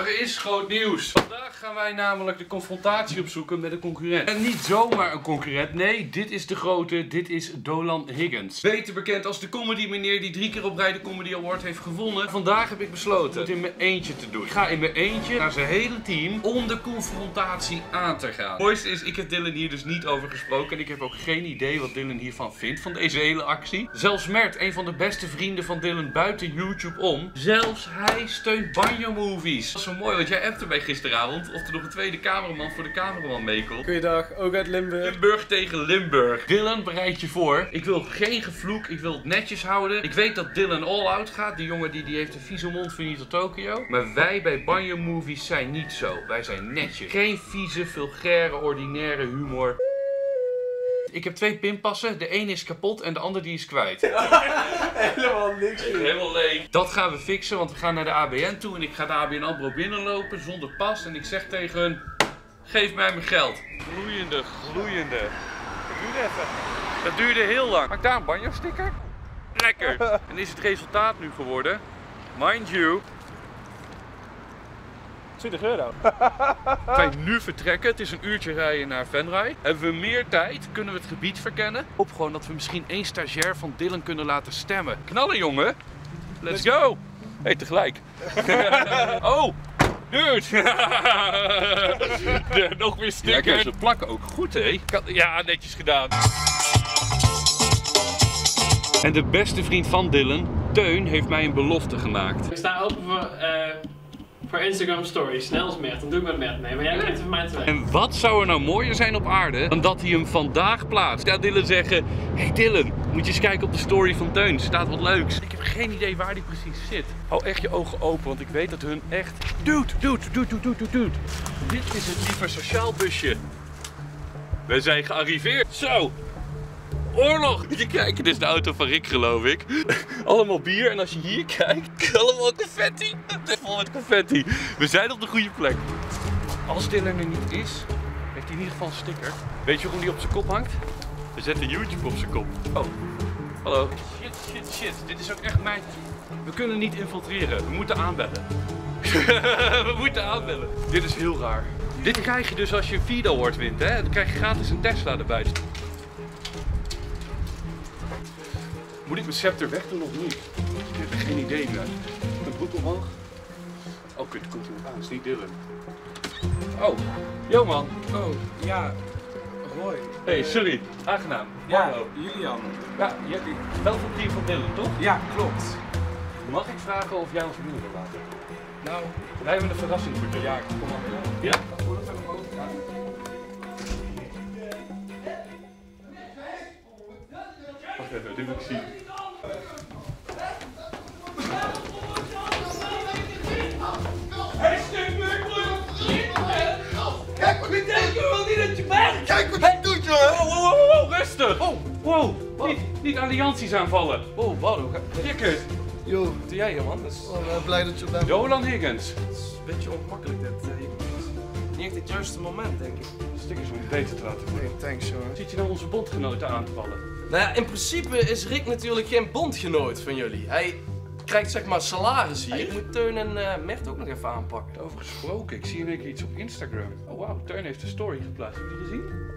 Er is groot nieuws. Vandaag gaan wij namelijk de confrontatie opzoeken met een concurrent. En niet zomaar een concurrent, nee, dit is de grote, dit is Dolan Higgins. Beter bekend als de comedy meneer die drie keer op rij de Comedy Award heeft gewonnen. Vandaag heb ik besloten het in mijn eentje te doen. Ik ga in mijn eentje naar zijn hele team om de confrontatie aan te gaan. Mooiste is, ik heb Dylan hier dus niet over gesproken en ik heb ook geen idee wat Dylan hiervan vindt, van deze hele actie. Zelfs Mert, een van de beste vrienden van Dylan buiten YouTube om, zelfs hij steunt Banjo Movies. Zo mooi, want jij appte mij gisteravond of er nog een tweede cameraman voor de cameraman mee komt. Goeiedag, ook uit Limburg. Limburg tegen Limburg. Dylan, bereid je voor. Ik wil geen gevloek, ik wil het netjes houden. Ik weet dat Dylan all out gaat. Die jongen die, die heeft een vieze mond van hier tot Tokio. Maar wij bij Banjo Movies zijn niet zo. Wij zijn netjes. Geen vieze, vulgaire, ordinaire humor. Ik heb twee pinpassen. De een is kapot en de ander die is kwijt. Helemaal niks. Helemaal leeg. Dat gaan we fixen, want we gaan naar de ABN toe. En ik ga de ABN AMRO binnenlopen zonder pas. En ik zeg tegen hun, geef mij mijn geld. Gloeiende, gloeiende. Dat duurde even. Dat duurde heel lang. Maak daar een banjo sticker. Lekker. En is het resultaat nu geworden? Mind you, 20 euro. wij nu vertrekken. Het is een uurtje rijden naar Venray. Hebben we meer tijd, kunnen we het gebied verkennen. Op gewoon dat we misschien één stagiair van Dylan kunnen laten stemmen. Knallen jongen. Let's go. Hey, tegelijk. oh, dude. De- Nog weer stickers. Ze plakken ook goed, hè? Ja, netjes gedaan. En de beste vriend van Dylan, Teun, heeft mij een belofte gemaakt. Ik sta open voor, eh, voor Instagram stories. Snel als Mert. Dan doe ik met Mert mee. Maar jij krijgt er van mij twee. En wat zou er nou mooier zijn op aarde dan dat hij hem vandaag plaatst? Gaat Dylan zeggen: Hey Dylan, moet je eens kijken op de story van Teun. Er staat wat leuks. Ik heb geen idee waar die precies zit. Hou echt je ogen open, want ik weet dat hun echt. Dude, dude, dude, dude, dude, dude, dude. Dit is het lieve sociaal busje. We zijn gearriveerd. Zo. Oorlog! Je kijken, dit is de auto van Rick geloof ik. Allemaal bier en als je hier kijkt, allemaal confetti. Het is vol met confetti. We zijn op de goede plek. Als Dylan er niet is, heeft hij in ieder geval een sticker. Weet je waarom die op zijn kop hangt? We zetten YouTube op zijn kop. Oh, hallo. Shit, shit, shit. Dit is ook echt mijn... We kunnen niet infiltreren. We moeten aanbellen. We moeten aanbellen. Dit is heel raar. Dit krijg je dus als je Feed Award wint, hè? Dan krijg je gratis een Tesla erbij. Moet ik mijn scepter weg doen of niet? Ik heb geen idee meer. Mijn broek omhoog. Oh, kut, komt iemand aan. Dat is niet Dylan. Oh, yo man. Oh, ja. Hoi. Hey, sorry. Aangenaam. Ja, Hallo. Julian. Ja, je hebt wel van het team van Dylan, toch? Ja, klopt. Mag ik vragen of jij ons binnen wil laten? Nou, Wij hebben een verrassing voor Dylan. ja, kom maar binnen. Ja? Even, dit wil ik zien. Kijk wat ik denk, je wil niet dat je bent! Kijk wat je doet, jongen! Wow, wow, wow, wow, rustig! Oh, wow, niet, niet allianties aanvallen. Oh, wauw, hoe Rickert, Yo, wat doe jij hier man? Dat is oh, ben blij dat je er bent. Dolan Higgins. Het is een beetje ongemakkelijk dit. eh, Niet echt het juiste moment, denk ik. Stickers om je beter te laten worden. Nee, thanks, jongen. Zit je nou onze bondgenoten aan te vallen? Nou ja, in principe is Rick natuurlijk geen bondgenoot van jullie. Hij krijgt zeg maar salaris hier. Ik moet Teun en eh, Mert ook nog even aanpakken. Over gesproken, ik zie in één keer iets op Instagram. Oh wauw, Teun heeft een story geplaatst. Heb je die gezien?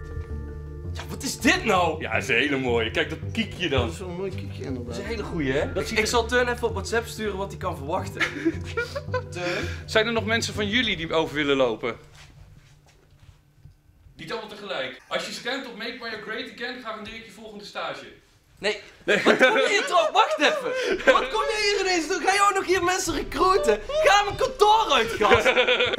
Ja, wat is dit nou? Ja, dat is een hele mooie. Kijk, dat kiekje dan. Dat is wel een mooi kiekje, Dat inderdaad. is een hele goeie, hè? Dat ik, ik er- zal Teun even op WhatsApp sturen wat hij kan verwachten. Teun? Zijn er nog mensen van jullie die over willen lopen? Tegelijk. Als je stemt op Make Mario Great Again, garandeer ik je volgende stage. Nee. Wat kom je hier toch? Wacht even. Wat kom je hier ineens doen? Ga je ook nog hier mensen recruiten? Ga mijn kantoor uit, gast.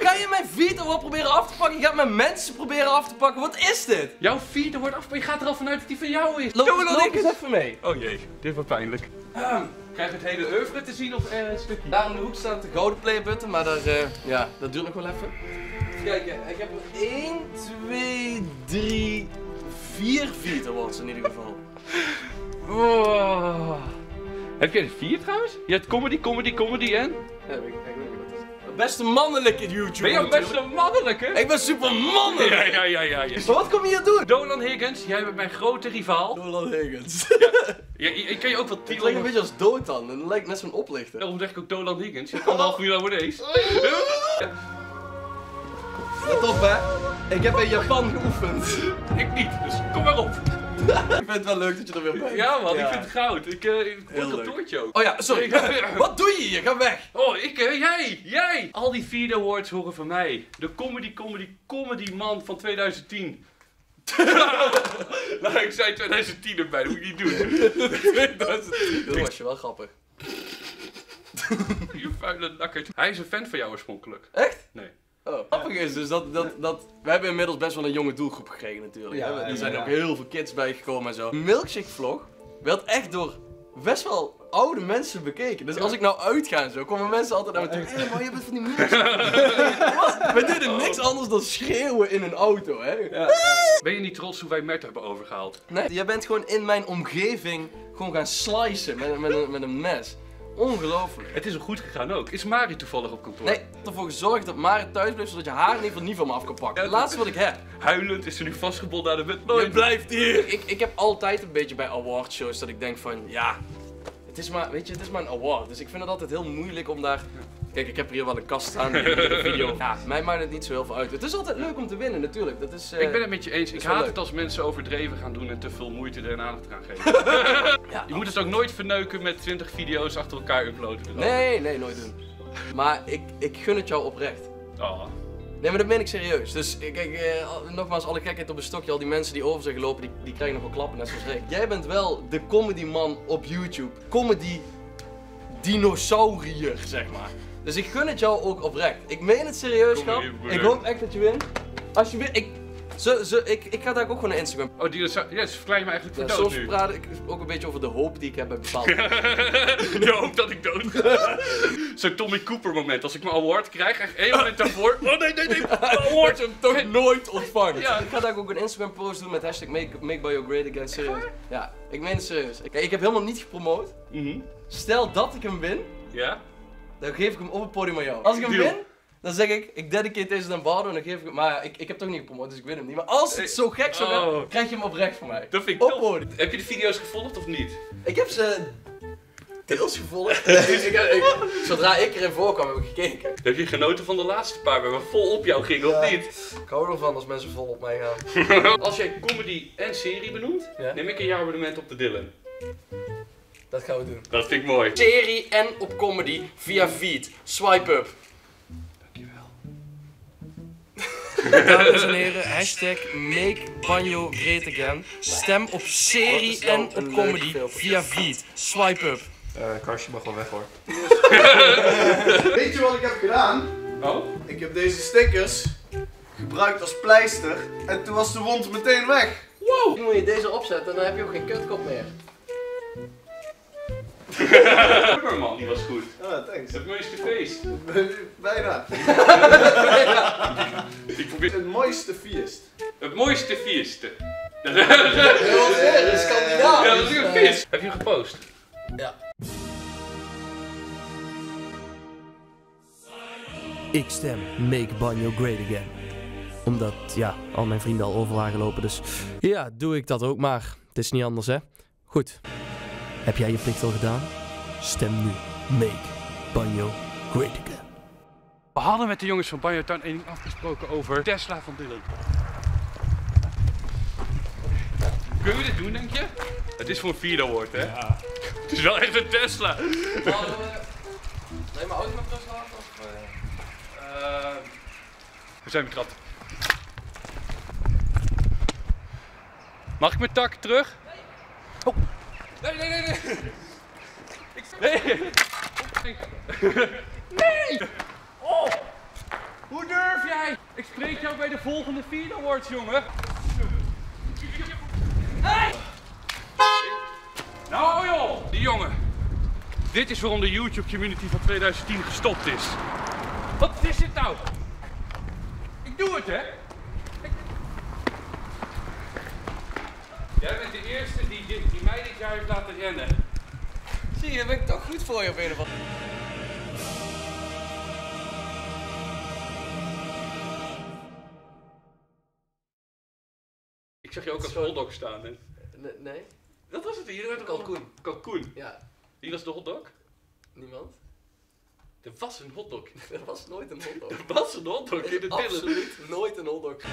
Ga je mijn veto wat proberen af te pakken? Je gaat mijn mensen proberen af te pakken. Wat is dit? Jouw feed er wordt af, maar je gaat er al vanuit dat die van jou is. Loop, Doe dan loop ik eens even mee. Oh jee, dit wordt pijnlijk. Krijg je het hele oeuvre te zien of eh, een stukje? Daar in de hoek staat de gouden playbutton, maar daar, eh, ja, dat duurt nog wel even. Kijk, ik heb er 1, 2, 3, 4 feet awards in ieder geval. Oh. Heb jij er vier trouwens? Je hebt comedy, comedy, comedy en? Ja, ik, ik weet niet wat het is. Beste mannelijke YouTuber Ben je ook best natuurlijk. een mannelijke? Ik ben super mannelijk! Ja, ja, ja, ja. wat kom je hier doen? Dolan Higgins, jij bent mijn grote rivaal. Roland Higgins. Ja, Ja, ik kan je ook wat titel. Het lijkt een beetje als Dotan, dat het lijkt net zo'n oplichter. Daarom zeg ik ook Dolan Higgins, je hebt anderhalf uur over. Let op hè, ik heb in Japan geoefend. ik niet, dus kom maar op. ik vind het wel leuk dat je er weer bent. Ja man, ik vind het goud. Ik, uh, een kantoortje ook. Oh ja, sorry. Wat doe je hier? Ga weg. Oh, ik, eh, jij, jij. Al die vierde awards horen van mij. De comedy, comedy, comedy man van 2010. nou, ik zei 2010 erbij, dat moet ik niet doen. 2010. Dat was je wel grappig. Je vuile. Hij is een fan van jou oorspronkelijk. Echt? Nee. Oh. Grappig is dus dat, dat, dat... We hebben inmiddels best wel een jonge doelgroep gekregen natuurlijk. Ja, er ja, zijn ja. ook heel veel kids bijgekomen en zo. Milkshake vlog werd echt door best wel oude mensen bekeken. Dus als ik nou uitga en zo, komen mensen altijd naar me toe. Hé, maar je bent van die. Wat? We deden niks anders dan schreeuwen in een auto, hè. Ben je niet trots hoe wij Mert hebben overgehaald? Nee, jij bent gewoon in mijn omgeving gewoon gaan slicen met, een- met, een, met een mes. Ongelooflijk. Het is hem goed gegaan ook. Is Mari toevallig op kantoor? Nee, ervoor gezorgd dat Marit thuis blijft, zodat je haar in ieder geval niet van me af kan pakken. Het laatste wat ik heb. Huilend is ze nu vastgebonden aan de bed. Nooit. Je blijft hier. Ik, ik heb altijd een beetje bij awardshows dat ik denk van, ja, het is maar, weet je, het is maar een award. Dus ik vind het altijd heel moeilijk om daar... Kijk, ik heb hier wel een kast staan die iedere video. Ja, mij maakt het niet zo heel veel uit. Het is altijd leuk om te winnen, natuurlijk. Dat is, eh, Ik ben het met je eens. Ik haat leuk. het als mensen overdreven gaan doen en te veel moeite er aandacht gaan geven. ja, Je moet het ook nooit verneuken met 20 video's achter elkaar uploaden. Nee, nee, nooit doen. Maar ik, ik gun het jou oprecht. Oh. Nee, maar dat meen ik serieus. Dus eh, kijk, eh, al- nogmaals, alle gekheid op een stokje. Al die mensen die over zijn gelopen, die, die krijgen nog wel klappen, net zoals Rick. Jij bent wel de comedyman op YouTube. Comedy dinosaurier, zeg maar. Dus ik gun het jou ook oprecht. Ik meen het serieus. Comedy- Ik hoop echt dat je wint. Als je wint, ik, zo, zo, ik, ik ga daar ook gewoon naar Instagram. Oh, die ja, ze verklein je me eigenlijk voor Ja, dood soms nu. praat ik ook een beetje over de hoop die ik heb bij bepaalde Je hoopt dat ik dood ga. Zo'n Tommy Cooper moment. Als ik mijn award krijg, echt één moment daarvoor. Oh nee, nee, nee. Award. hem toch nooit ontvangt. Ja. Ik ga daar ook een Instagram post doen met hashtag make, make by your great again. Serieus. Ja, ik meen het serieus. Kijk, ik heb helemaal niet gepromoot. Mhm. Stel dat ik hem win, Ja? Dan geef ik hem op het podium aan jou. Als ik hem Deal. win, dan zeg ik, ik dedicate deze aan Bardo en dan geef ik hem. Maar ja, ik, ik heb toch niet gepromoot, dus ik win hem niet. Maar als het zo gek zou zijn, Oh. krijg je hem oprecht van mij. Dat vind ik Op tof. podium. Heb je de video's gevolgd of niet? Ik heb ze deels gevolgd. ik, ik- zodra ik erin voorkwam, heb ik gekeken. Heb je genoten van de laatste paar waar we vol op jou gingen of niet? Ik hou ervan als mensen vol op mij gaan. Als jij comedy en serie benoemt, Ja. neem ik een jaarabonnement op de Dylan. Dat gaan we doen. Dat vind ik mooi. Serie en op comedy via Feed. Swipe up. Dankjewel. Dames en heren, hashtag make Banjo great again. Stem op serie en op comedy via Feed. Swipe up. Uh, Karsje mag wel weg hoor. Weet je wat ik heb gedaan? Oh? Ik heb deze stickers gebruikt als pleister en toen was de wond meteen weg. Wow! Nu moet je deze opzetten, dan heb je ook geen kutkop meer. Timmerman, die was goed. Ah, thanks. Het mooiste feest. Bijna. Ik probeer... Het mooiste feest. Het mooiste feesten. Heel serieus, Scandinavisch. Ja, dat is een vis. Heb je hem gepost? Ja. Ik stem Make Banjo Great Again. Omdat, ja, al mijn vrienden al over waren gelopen, dus... Ja, doe ik dat ook maar. Het is niet anders, hè? Goed. Heb jij je plicht al gedaan? Stem nu Make Banjo Great Again. We hadden met de jongens van Banjo Town één ding afgesproken over Tesla van Dylan. Kunnen we dit doen, denk je? Het is voor een vierde award, hè? Ja. Het is wel echt een Tesla. Nee, maar auto met terug laten? Of, Eh, we zijn betrapt. Mag ik mijn tak terug? Nee, nee, nee, nee. Ik... Nee. Nee. Oh. Hoe durf jij? Ik spreek jou bij de volgende vierde awards, jongen. Hey. Nou joh, die jongen. Dit is waarom de YouTube community van 2010 gestopt is. Wat is dit nou? Ik doe het, hè? Jij bent de eerste die, die mij dit jaar heeft laten rennen. Zie je, dan ben ik toch goed voor je op een of andere Ik zag je ook als hotdog staan. Hè? Nee? Dat was het hier. Kalkoen. Kalkoen. Ja, Wie was de hotdog? niemand? Er was een hotdog. Er was nooit een hotdog. Er was een hotdog in de absoluut nooit een hotdog.